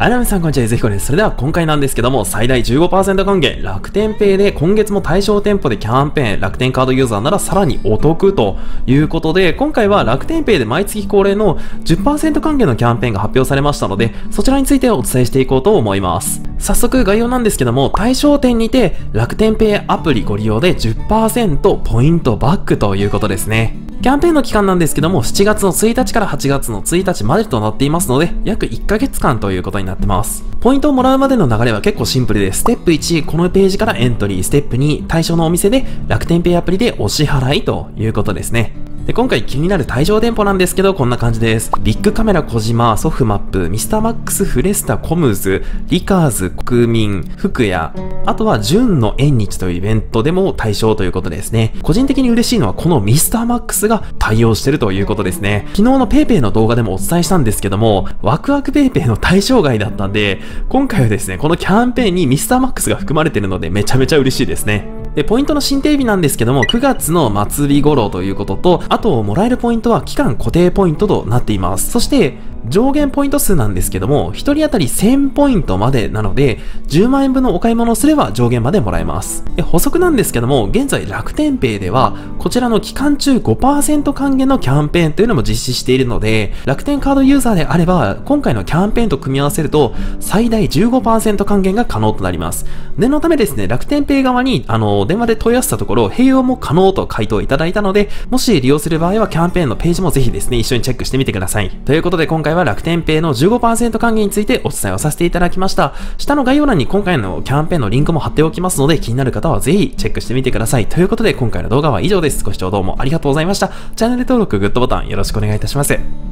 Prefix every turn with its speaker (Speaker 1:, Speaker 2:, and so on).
Speaker 1: はい、皆さんこんにちは、ぜひこです。それでは今回なんですけども、最大15%還元、楽天ペイで今月も対象店舗でキャンペーン、楽天カードユーザーならさらにお得ということで、今回は楽天ペイで毎月恒例の10%還元のキャンペーンが発表されましたので、そちらについてお伝えしていこうと思います。早速概要なんですけども、対象店にて楽天ペイアプリご利用で10%ポイントバックということですね。キャンペーンの期間なんですけども、7月の1日から8月の1日までとなっていますので、約1ヶ月間ということになってます。ポイントをもらうまでの流れは結構シンプルで。ステップ1、このページからエントリー。ステップ2、対象のお店で楽天ペイアプリでお支払いということですね。で、今回気になる対象店舗なんですけど、こんな感じです。ビックカメラ、コジマ、ソフマップ、ミスターマックス、フレスタ、コムズ、リカーズ、国民、福屋、あとは純の縁日というイベントでも対象ということですね。個人的に嬉しいのはこのミスターマックスが対応してるということですね。昨日の PayPay の動画でもお伝えしたんですけども、ワクワク PayPay の対象外だったんで、今回はですね、このキャンペーンにミスターマックスが含まれてるのでめちゃめちゃ嬉しいですね。で、ポイントの進呈日なんですけども、9月の末日頃ということと、あと、もらえるポイントは期間固定ポイントとなっています。そして、上限ポイント数なんですけども、1人当たり1000ポイントまでなので、10万円分のお買い物をすれば上限までもらえます。で補足なんですけども、現在楽天ペイでは、こちらの期間中5%還元のキャンペーンというのも実施しているので、楽天カードユーザーであれば、今回のキャンペーンと組み合わせると、最大15%還元が可能となります。念のためですね、楽天ペイ側に、あの、電話で問い合わせたところ、併用も可能と回答いただいたので、もし利用する場合はキャンペーンのページもぜひですね、一緒にチェックしてみてください。ということで今回は楽天ペイの15%還元についてお伝えをさせていただきました。下の概要欄に今回のキャンペーンのリンクも貼っておきますので、気になる方はぜひチェックしてみてください。ということで今回の動画は以上です。ご視聴どうもありがとうございました。チャンネル登録、グッドボタンよろしくお願いいたします。